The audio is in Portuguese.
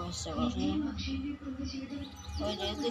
com seus rios. Foi desde